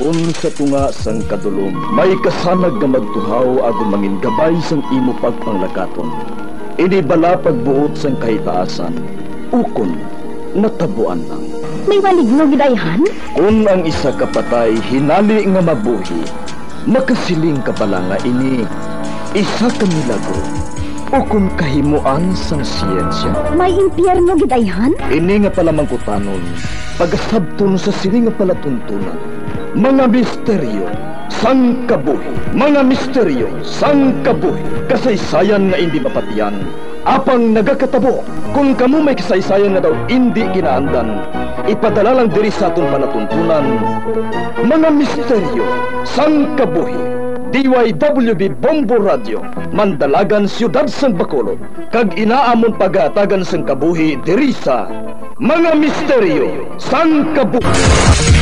Kung sa tunga sang kadulom, may kasanag nga magtuhaw agon mangin gabay sang imo pagpanglakaton. Ini bala pagbuot sang kahitaasan, ukon, natabuan lang. May maligno gidayhan? Kung ang isa ka patay hinali nga mabuhi, makasiling ka pala nga ini isa ka milagro o kung kahimuan sang siyensya. May impyerno gidayhan? Ini nga pala mangkutanon, pagasabton sa sini nga palatuntunan. Mga misteryo, sang kabuhi. Mga misteryo, sang kabuhi. Kasaysayan nga hindi mapatiyan. Apang nagakatabo, kung kamo may kasaysayan nga daw hindi ginaandan, ipadala lang diri sa atong palatuntunan. Mga misteryo, sang kabuhi. DYWB Bombo Radio, Mandalagan Siyudad San Bacolod, kag inaamon pagatagan sang kabuhi diri Mga Misteryo sang Kabuhi.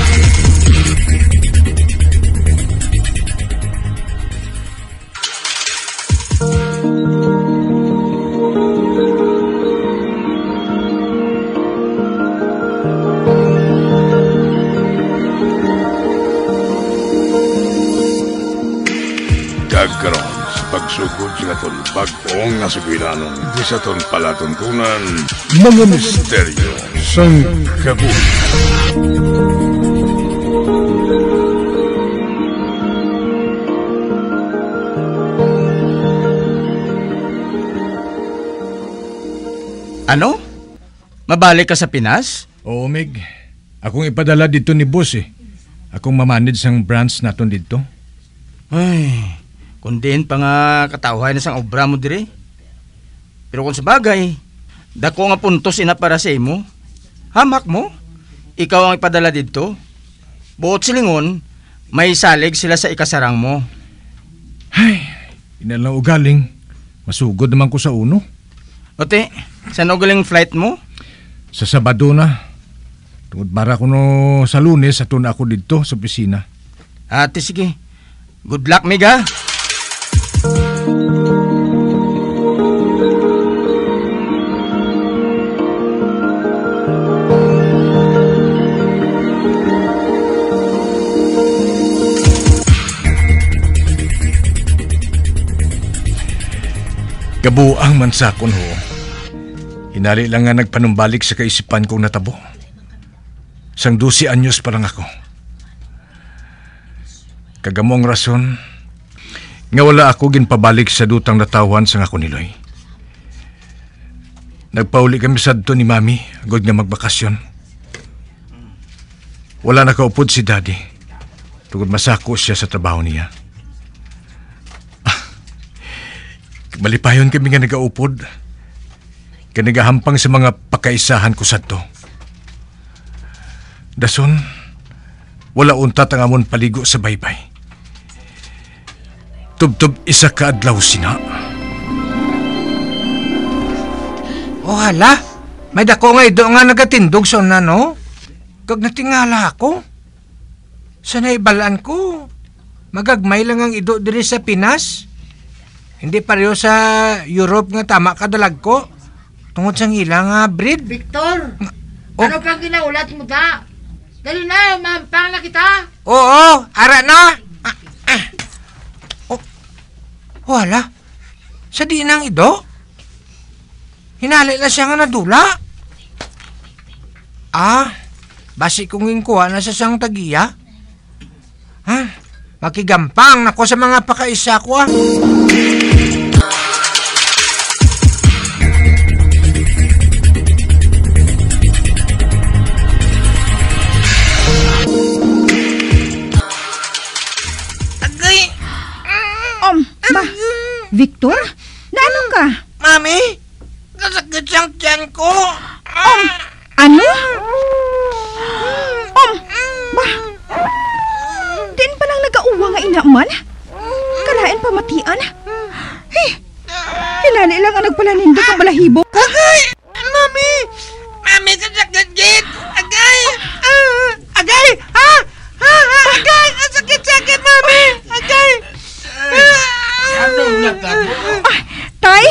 Pagsugod sa aton bagong nga sugilanon di sa aton palatuntunan mga misteryo sang kabuhi. Ano? Mabalik ka sa Pinas? Oo, Meg. Akong ipadala dito ni boss eh. Akong mamanage sang branch naton dito. Ay, kundiin pa nga katawhan na sang obra mo dire. Pero kung sa bagay, dako nga puntos ina para sa imo. Hamak mo? Ikaw ang ipadala dito. Buot silingon, may salig sila sa ikasarang mo. Ay, inalang ugaling. Masugod naman ko sa uno. Ote, saan ugaling flight mo? Sa Sabado na. Tungod bara ko no sa lunes atun ako dito sa opisina. Ate, sige. Good luck, Mega. Kabuang man sa akon ho. Hinali lang nga nagpanumbalik sa kaisipan kong natabo. Sang dusi anyos pa lang ako. Kagamong rason, nga wala ako ginpabalik sa dutang natawan sang ako niloy. Nagpauli kami sa ni Mami, agod nga magbakasyon. Wala nakaupod si Daddy. Tugod masako siya sa trabaho niya. Malipayon kami nga nagaupod. Kanagahampang sa mga pakaisahan ko sa to. Dason, wala untat ang amon paligo sa baybay. Tubtob isa ka adlaw sina. O hala, may dako nga ido nga nagatindog sa una, no? Kag natingala ako. Sa naibalaan ko, magagmay lang ang ido diri sa Pinas. Hindi pareho sa Europe nga tama kadalag ko. Tungod sa ila nga breed. Victor! Oh. Ano pang ginaulat mo da? Dali na, mampang na kita! Oo, ara na. Ah, ah. Oh, wala. Sa di nang ido? Hinali na siya nga nadula. Ah, basi kong ingkuha na sa sang tagiya. Ha? Makigampang nako sa mga pakaisa ko ah. Um, ba? Victor? Naano ka? Mami! Kasakit siyang tiyan ko! Um, ano? Um, ba? Din pa lang nagauwa nga inaman? Kalain pa matian? Eh, hilali lang ang nagpalanindog ang balahibo. Agay! Mami! Mami, kasakit git! Agay! Ah, agay! Ha? Ha? ha, Agay! Ang sakit-sakit, Mami! Agay! Ah, tay,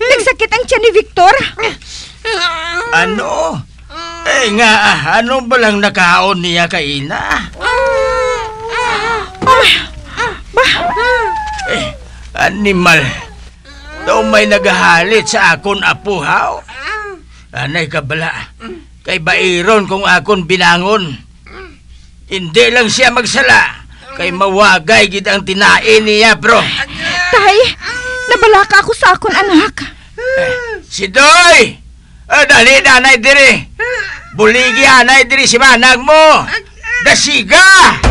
nagsakit ang tiyan ni Victor. Ano? Eh nga, ah, ano ba lang nakaon niya kay ina? Ay. Eh, animal. Daw may nagahalit sa akon apuhaw. Anay ka bala. Kay bairon kung akon binangon. Hindi lang siya magsala. Kay mawagay gid ang tinain niya, bro. Tay, nabalaka ako sa akon anak. Si Doy! Ah, dali, nanay diri. Buligi, anay diri si manag mo. Dasiga!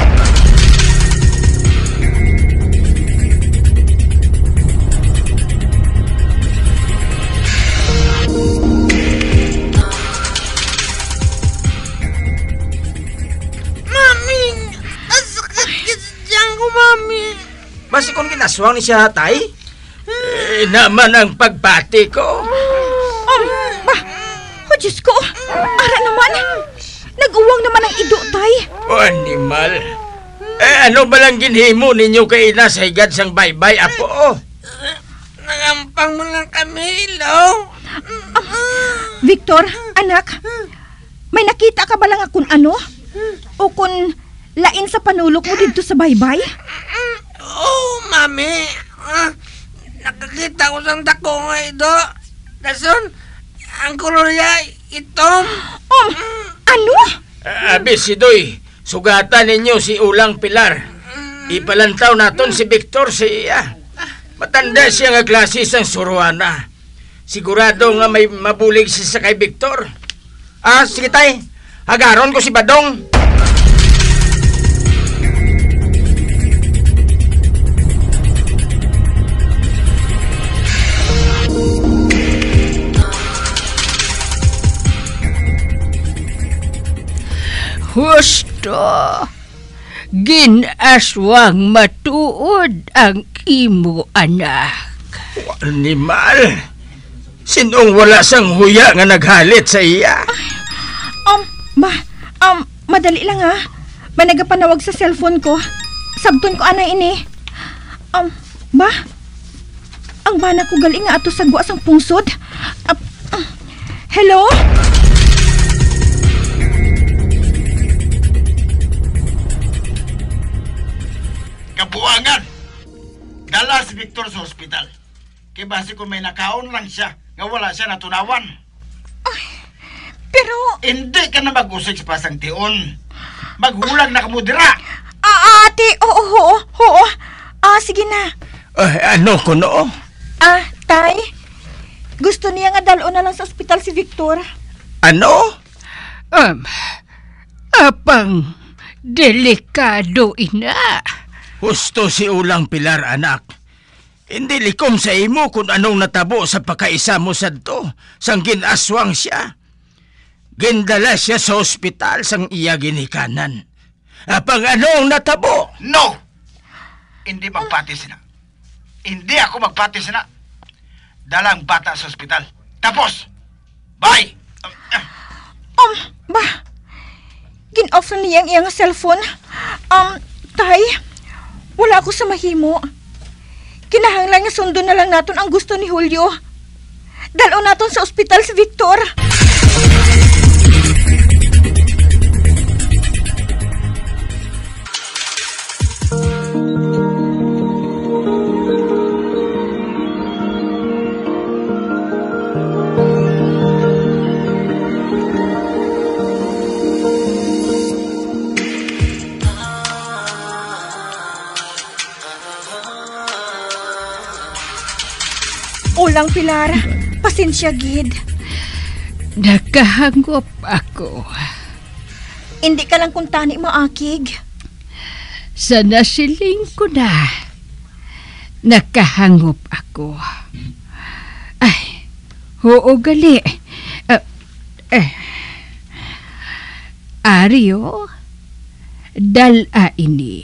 Basi kung ginaswang ni siya, tay? Eh, naman ang pagbati ko. Um, ba? Oh, Diyos ko. Ara naman. Nag-uwang naman ang ido, tay. O, animal. Eh, ano ba lang ginhimo ninyo kay ina sa higad sang baybay, apo? Nagampang mo lang kami, Lo! Victor, anak. May nakita ka ba lang akong ano? O kung lain sa panulok mo dito sa baybay? Oh, Mami! Ah, nakakita ko ng dako nga ito. Dason, ang kulor niya, itom. Um, ano? Ah, Abi, si Doy, sugatan ninyo si Ulang Pilar. Ipalantaw naton si Victor sa iya. Matanda siya nga klase sang suruana. Sigurado nga may mabulig siya sa kay Victor. Ah, sige tay. Hagaron ko si Badong. Husto. Ginaswang matuod ang imo anak. Animal. Sinong wala sang huya nga naghalit sa iya? Um, ba? Um, madali lang ha. May nagapanawag sa cellphone ko. Sabton ko ana ini. Um, ba? Ang bana ko galing nga ato sa guwas ang pungsod. Ah, ah, hello? Kabuangan! Dala si Victor sa ospital. Kay base kung may nakaon lang siya, nga wala siya natunawan. Pero, Hindi ka na mag-usik sa pasang tiyon. Maghulag na kamudira. ah, ate, oo, oo, oo. Ah, sige na. Ah, ano ko no? Ah, tay? Gusto niya nga dalo na lang sa ospital si Victor. Ano? Um, apang delikado ina. Husto si Ulang Pilar, anak. Hindi likom sa imo kung anong natabo sa pagkaisa mo sadto, sang ginaswang siya. Gindala siya sa ospital sang iya ginikanan. Apang anong natabo? No! Hindi magpati sina. Hindi ako magpati sina. Dala ang bata sa ospital. Tapos! Bye! Um, Um, ba? Gin-off na niya ang iyang cellphone. Um, tay, wala ako sa mahimo. Kinahanglan nga sundo na lang naton ang gusto ni Julio. Dalo naton sa ospital si Victor. Ulang Pilar, pasensya gid. Nakahangop ako. Hindi ka lang kuntani maakig. Sa nasiling ko na, nakahangop ako. Ay, oo gali. Ah, eh. Aryo, dala ini.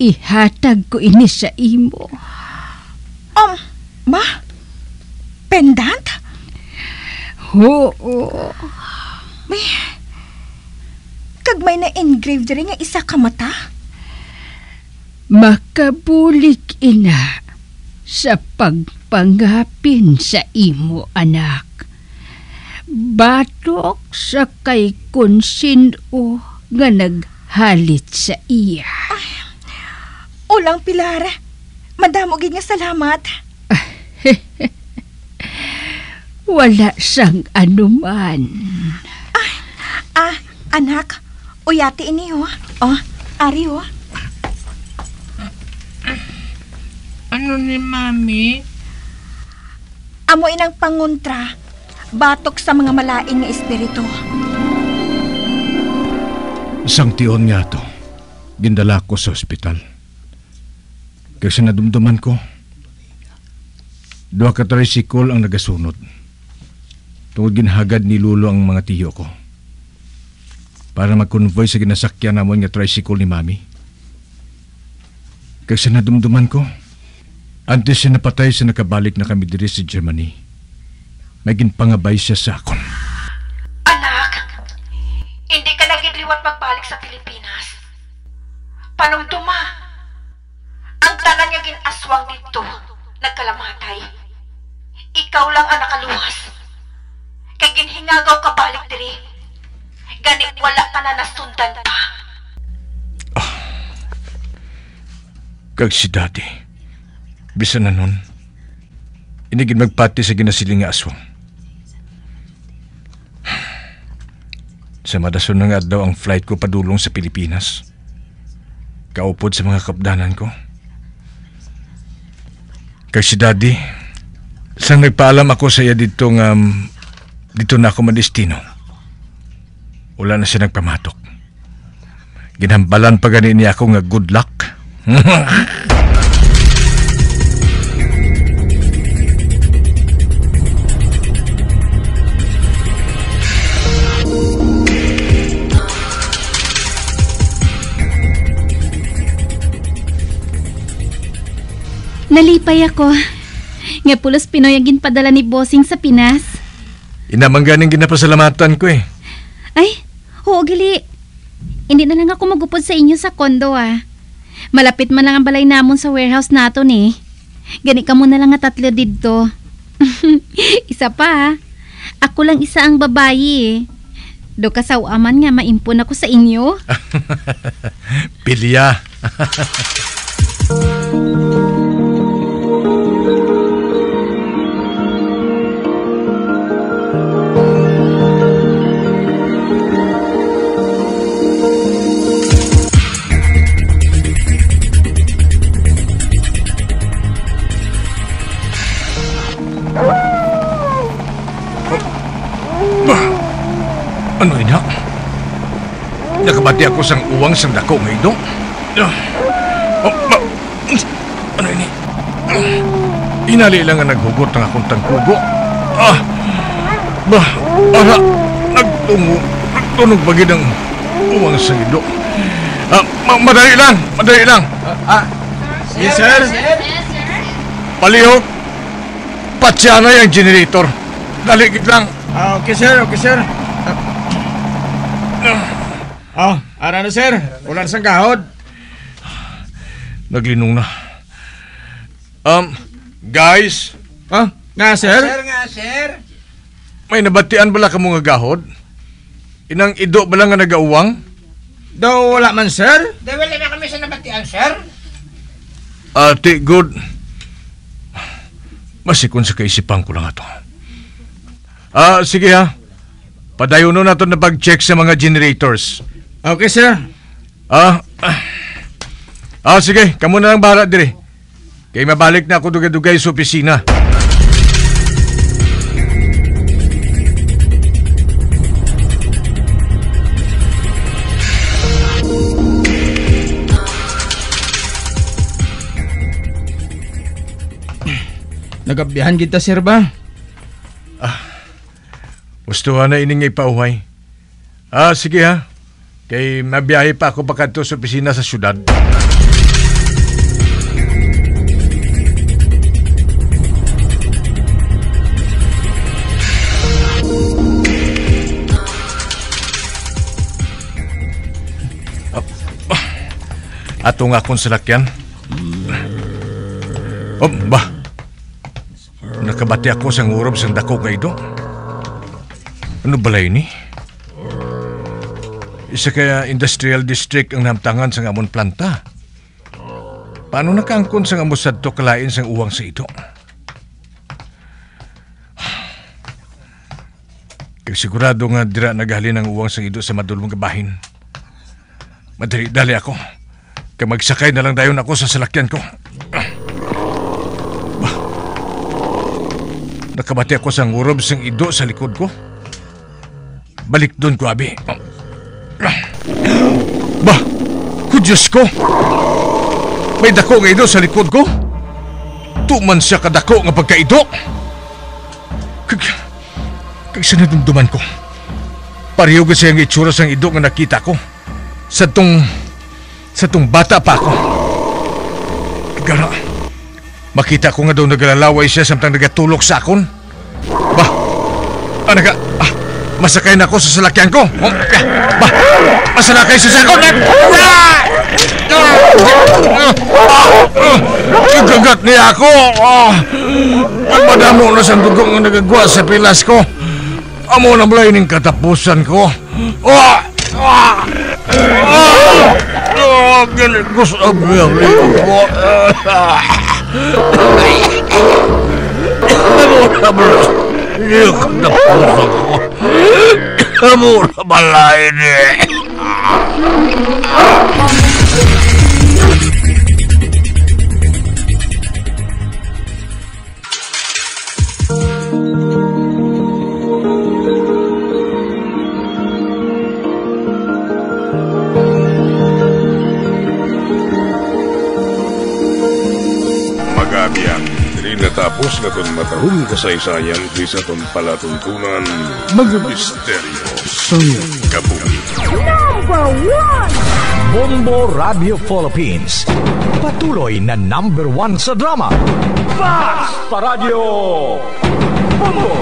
Ihatag ko ini sa imo. Um, ba? Pendant? Oo. May... Kag may na-engrave diri nga isa ka mata? Makabulik ina sa pagpangapin sa imo anak. Batok sa kay konsin-o nga naghalit sa iya. Ulang Pilar, Madamo gid nga salamat. Wala siyang anuman. Ah, anak, uyati ini oh. Oh, ari oh. Ano ni Mami? Amo inang panguntra. Batok sa mga malain nga espiritu. Isang tiyon nga to. Gindala ko sa ospital. Kasi nadumduman ko. Dua ka tricycle ang nagasunod. Tungod ginhagad ni Lulo ang mga tiyo ko. Para mag-convoy sa ginasakyan namon nga tricycle ni Mami. Kasi nadumduman ko. Antes siya napatay sa nakabalik na kami diri sa Germany. May ginpangabay siya sa akon. Anak, hindi ka na liwat magbalik sa Pilipinas. Panumduma. Ang tanan nga ginaswang dito, nagkalamatay. Ikaw lang ang nakaluwas. Kay ginhingagaw ka balik diri. Gani wala ka na nasundan pa. Kag si Daddy. Bisa na nun. Inigin magpati sa ginasiling nga aswang. Sa madason na nga daw ang flight ko padulong sa Pilipinas. Kaupod sa mga kapdanan ko. Kag si Daddy, sang nagpaalam ako sa iya dito nga um, dito na ako madestino. Wala na siya nagpamatok. Ginhambalan pa gani niya ako nga good luck. Nalipay ako. Nga pulos Pinoy ang ginpadala ni Bossing sa Pinas. Inamangganing ginapasalamatan ko eh. Ay, oo gali. Hindi na lang ako magupod sa inyo sa kondo ah. Malapit man lang ang balay namon sa warehouse nato ni. Gani ka mo na lang nga tatlo didto. isa pa ah. Ako lang isa ang babayi eh. Do kasawaman nga maimpon ako sa inyo. Pilya. Ano ina? Nakabati ako sang uwang sang dako nga ito. Oh, ma- ano ini? Inali lang nga naghugot ng akong tangkugo. Ah! Ba, ara, nagtungo, nagtunog ba ng uwang sang ido. Ah, ma- madali lang, madali lang. Ah, yes sir. Palihog, patsyanay ang generator. Daligit lang. Ah, okay sir, okay sir. Ah, oh, ara na sir. Wala na sang kahod. Naglinong na. Um, guys, Ah, nga sir. nga, sir. may nabatian bala ka mga gahod? Inang ido bala nga nagauwang? Daw wala man sir. Dawil na kami sa nabatian, sir. Ate, good. Masikon sa kaisipan ko lang ato. Ah, sige ha. Padayon na nato na pag-check sa mga generators. Okay sir. Ah, ah, ah sige, kamo na lang bahala dire. Kay mabalik na ako dugay-dugay sa opisina. Nagabihan kita sir ba? Gusto na ining ipauhay. Ah, sige ha. Kay mabiyahe pa ako pagkanto sa opisina sa syudad. Ah, Ato nga akong salakyan. Oh, ba? Nakabati ako sa ngurob sa dako nga ito. Ano balay ni? Isa kaya industrial district ang namtangan sa amon planta. Paano nakaangkon sang amusad to kalain sang uwang sa ito? Kag sigurado nga dira naghalin ang uwang sang ido sa madulong kabahin. Madali dali ako. Kag magsakay na lang dayon ako sa salakyan ko. Nakabati ako sa ngurob sang ido sa likod ko. Balik doon abi. Bah! Ku Diyos ko! May dako nga ido sa likod ko? Tuman siya kadako nga pagkaido! Kag... Kag sa nadumduman ko. Pareho ka siyang itsura sang ido nga nakita ko. Sa tong... Sa tong bata pa ako. Kagara... Makita ko nga daw nagalalaway siya samtang nagatulok sa akon. Bah! Ah. Ah, masakay na ako sa salakyan ko. Oh, ah, bah! Masalakay sa sakon! Ah! Igagat niya ako. Oh, madamo na sa dugong nga nagagwa sa pilas ko. Amo na balay ning katapusan ko. Oh, oh, oh, ko sa abiyang ko. Amo na balay ning katapusan ko. Amo natapos na ton matahong kasaysayan di sa ton palatuntunan mga misteryo sang kabuhi. Bombo Radio Philippines. Patuloy na number one sa drama. Fast Radio! Bombo!